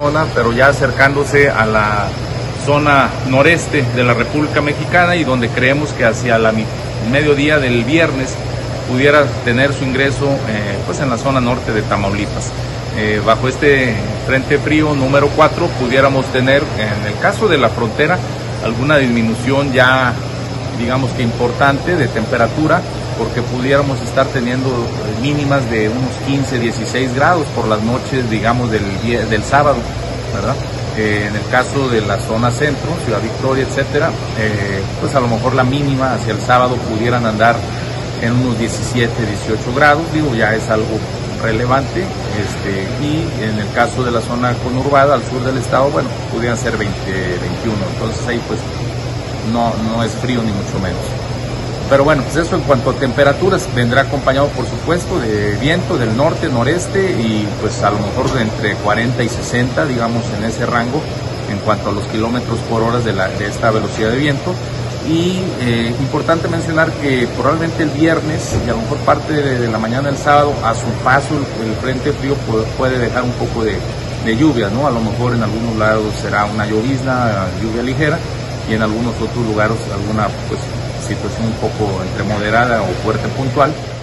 zona, pero ya acercándose a la zona noreste de la República Mexicana y donde creemos que hacia la mediodía del viernes pudiera tener su ingreso eh, pues en la zona norte de Tamaulipas. Eh, bajo este frente frío número 4 pudiéramos tener en el caso de la frontera alguna disminución ya digamos que importante de temperatura porque pudiéramos estar teniendo mínimas de unos 15, 16 grados por las noches digamos del, del sábado, ¿verdad? Eh, en el caso de la zona centro, Ciudad Victoria, etcétera, eh, pues a lo mejor la mínima hacia el sábado pudieran andar en unos 17, 18 grados, digo, ya es algo relevante, este, y en el caso de la zona conurbada al sur del estado, bueno, pudieran ser 20, 21, entonces ahí pues no, no es frío ni mucho menos. Pero bueno, pues eso en cuanto a temperaturas, vendrá acompañado por supuesto de viento del norte, noreste y pues a lo mejor de entre 40 y 60, digamos, en ese rango en cuanto a los kilómetros por hora de, la, de esta velocidad de viento. Y eh, importante mencionar que probablemente el viernes y a lo mejor parte de, la mañana del sábado, a su paso el, frente frío puede, dejar un poco de, de, lluvia, ¿no? A lo mejor en algunos lados será una llovizna, lluvia ligera y en algunos otros lugares alguna pues situación un poco entre moderada o fuerte puntual